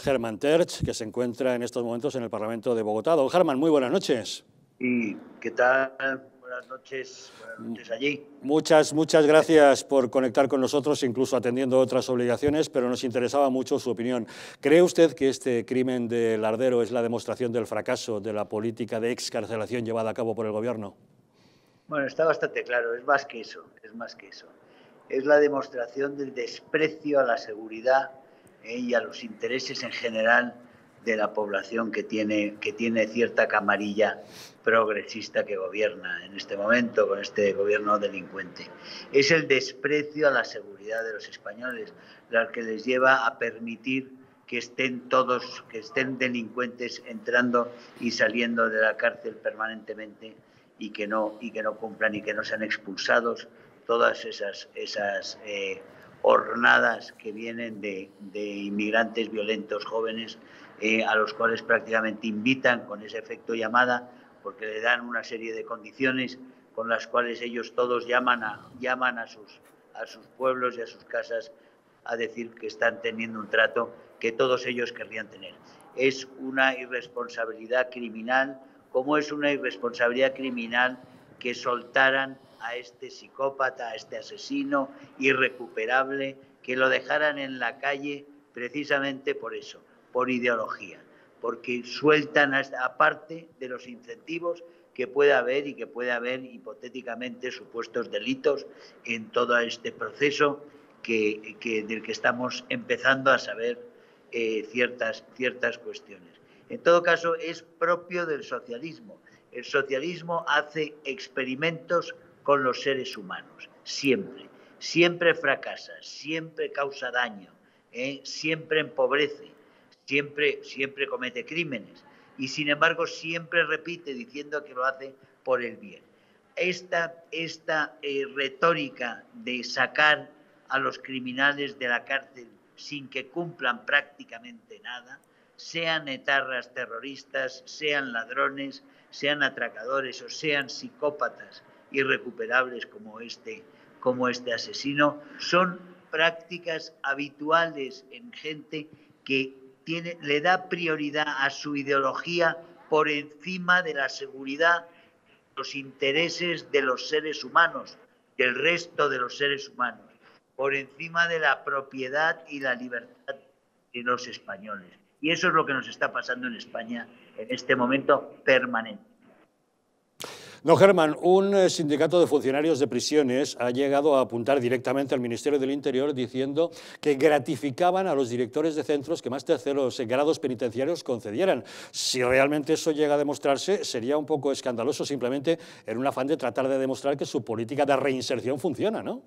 Germán Terch, que se encuentra en estos momentos en el Parlamento de Bogotá. Don Germán, muy buenas noches. ¿Y qué tal? Buenas noches, buenas noches allí. Muchas, muchas gracias por conectar con nosotros, incluso atendiendo otras obligaciones, pero nos interesaba mucho su opinión. ¿Cree usted que este crimen de Lardero es la demostración del fracaso de la política de excarcelación llevada a cabo por el Gobierno? Bueno, está bastante claro, es más que eso, es más que eso. Es la demostración del desprecio a la seguridad ¿eh? y a los intereses en general de la población que tiene, que tiene cierta camarilla progresista que gobierna en este momento con este gobierno delincuente. Es el desprecio a la seguridad de los españoles la que les lleva a permitir que estén todos, que estén delincuentes entrando y saliendo de la cárcel permanentemente y que no, y que no cumplan y que no sean expulsados todas esas, esas eh, hornadas que vienen de, inmigrantes violentos jóvenes eh, a los cuales prácticamente invitan con ese efecto llamada porque le dan una serie de condiciones con las cuales ellos todos llaman a, llaman a, sus, a sus pueblos y a sus casas a decir que están teniendo un trato que todos ellos querrían tener. Es una irresponsabilidad criminal, como es una irresponsabilidad criminal que soltaran a este psicópata, a este asesino irrecuperable, que lo dejaran en la calle precisamente por eso, por ideología, porque sueltan aparte de los incentivos que puede haber y que puede haber hipotéticamente supuestos delitos en todo este proceso que, del que estamos empezando a saber eh, ciertas, ciertas cuestiones. En todo caso, es propio del socialismo. El socialismo hace experimentos con los seres humanos, siempre. Siempre fracasa, siempre causa daño, ¿eh? siempre empobrece, siempre, siempre comete crímenes y sin embargo siempre repite diciendo que lo hace por el bien. Esta, esta eh, retórica de sacar a los criminales de la cárcel sin que cumplan prácticamente nada, sean etarras terroristas, sean ladrones, sean atracadores o sean psicópatas irrecuperables como este, como este asesino, son prácticas habituales en gente que le da prioridad a su ideología por encima de la seguridad, los intereses de los seres humanos, del resto de los seres humanos, por encima de la propiedad y la libertad de los españoles. Y eso es lo que nos está pasando en España en este momento permanente. No, Germán, un eh, sindicato de funcionarios de prisiones ha llegado a apuntar directamente al Ministerio del Interior diciendo que gratificaban a los directores de centros que más terceros grados penitenciarios concedieran. Si realmente eso llega a demostrarse, sería un poco escandaloso simplemente en un afán de tratar de demostrar que su política de reinserción funciona, ¿no?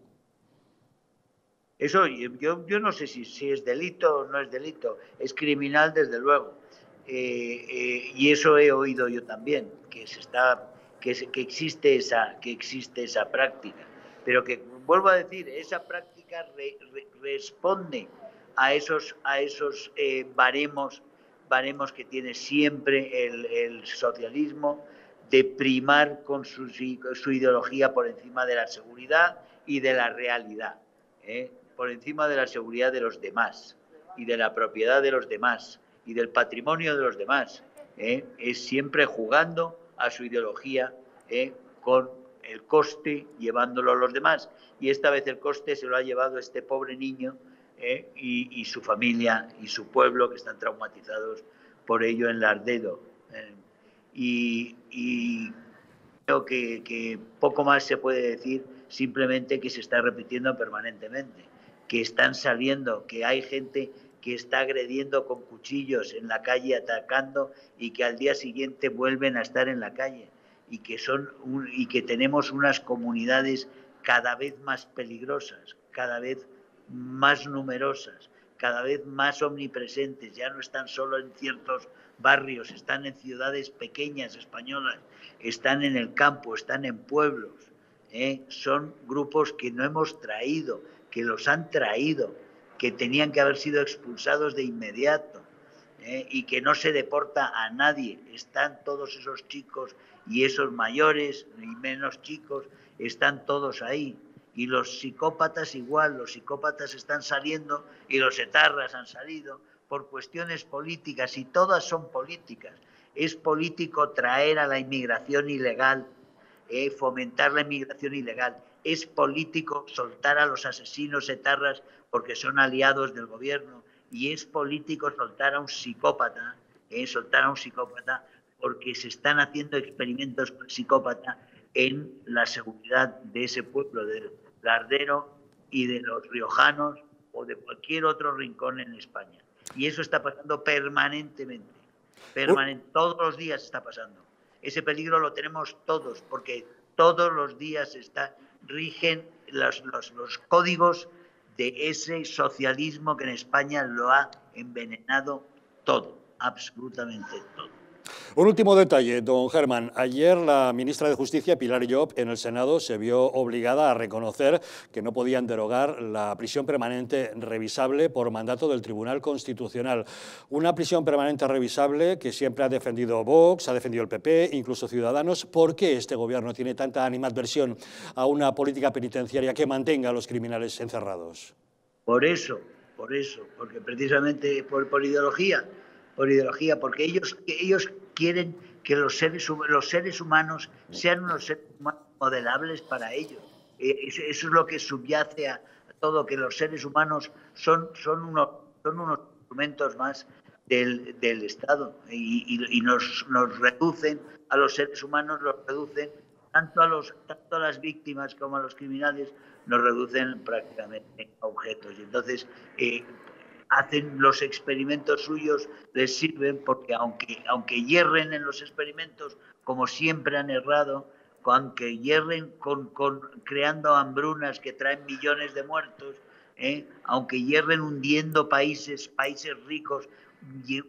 Eso yo, yo no sé si, es delito o no es delito, es criminal desde luego. Eh, eh, y eso he oído yo también, que se está que, existe esa, que existe esa práctica. Pero que, vuelvo a decir, esa práctica responde a esos, a esos eh, baremos, baremos que tiene siempre el, socialismo de primar con su, su, ideología por encima de la seguridad y de la realidad, ¿eh? por encima de la seguridad de los demás y de la propiedad de los demás y del patrimonio de los demás. ¿eh? Es siempre jugando a su ideología ¿eh? con el coste llevándolo a los demás. Y esta vez el coste se lo ha llevado este pobre niño ¿eh? y, su familia y su pueblo que están traumatizados por ello en Lardedo. ¿eh? Y, creo que, que poco más se puede decir, simplemente que se está repitiendo permanentemente, que están saliendo, que hay gente que está agrediendo con cuchillos en la calle, atacando y que al día siguiente vuelven a estar en la calle y que, son y que tenemos unas comunidades cada vez más peligrosas, cada vez más numerosas, cada vez más omnipresentes, ya no están solo en ciertos barrios, están en ciudades pequeñas españolas, están en el campo, están en pueblos. ¿eh? Son grupos que no hemos traído, que los han traído, que tenían que haber sido expulsados de inmediato ¿eh? y que no se deporta a nadie. Están todos esos chicos y esos mayores y menos chicos, están todos ahí. Y los psicópatas igual, los psicópatas están saliendo y los etarras han salido por cuestiones políticas y todas son políticas. Es político traer a la inmigración ilegal, eh, fomentar la inmigración ilegal. Es político soltar a los asesinos etarras porque son aliados del gobierno. Y es político soltar a un psicópata, eh, soltar a un psicópata porque se están haciendo experimentos con psicópata en la seguridad de ese pueblo, del Lardero y de los riojanos o de cualquier otro rincón en España. Y eso está pasando permanentemente, permanente, todos los días está pasando. Ese peligro lo tenemos todos, porque todos los días está, rigen los, los, los códigos de ese socialismo que en España lo ha envenenado todo, absolutamente todo. Un último detalle, don Germán. Ayer la ministra de Justicia, Pilar Job, en el Senado se vio obligada a reconocer que no podían derogar la prisión permanente revisable por mandato del Tribunal Constitucional. Una prisión permanente revisable que siempre ha defendido Vox, ha defendido el PP, incluso Ciudadanos. ¿Por qué este gobierno tiene tanta animadversión a una política penitenciaria que mantenga a los criminales encerrados? Por eso, por eso, porque precisamente por, por ideología por ideología, porque ellos, ellos quieren que los seres, los seres humanos sean unos seres humanos modelables para ellos. Eh, eso es lo que subyace a todo, que los seres humanos son, son, unos, son unos instrumentos más del, del Estado y, y, nos, nos, reducen a los seres humanos, los reducen tanto a, los, tanto a las víctimas como a los criminales, nos reducen prácticamente a objetos. Y entonces, eh, hacen los experimentos suyos, les sirven porque aunque, aunque hierren en los experimentos, como siempre han errado, aunque hierren con, con creando hambrunas que traen millones de muertos, ¿eh? aunque hierren hundiendo países, países ricos,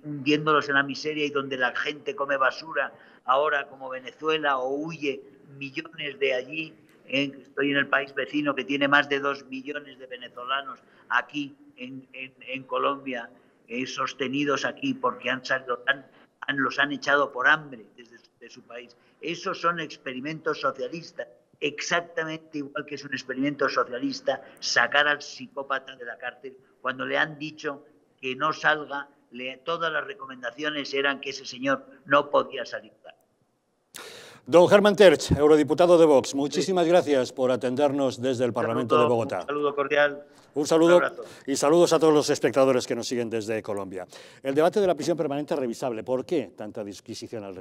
hundiéndolos en la miseria y donde la gente come basura, ahora como Venezuela o huye millones de allí, estoy en el país vecino que tiene más de dos millones de venezolanos aquí en, en, Colombia, eh, sostenidos aquí porque han, han, los han echado por hambre desde de su país. Esos son experimentos socialistas, exactamente igual que es un experimento socialista sacar al psicópata de la cárcel cuando le han dicho que no salga, le, todas las recomendaciones eran que ese señor no podía salir. Don Germán Terch, eurodiputado de Vox, muchísimas sí. gracias por atendernos desde el Parlamento saludo, de Bogotá. Un saludo cordial. Un saludo un y saludos a todos los espectadores que nos siguen desde Colombia. El debate de la prisión permanente revisable, ¿por qué tanta disquisición al respecto?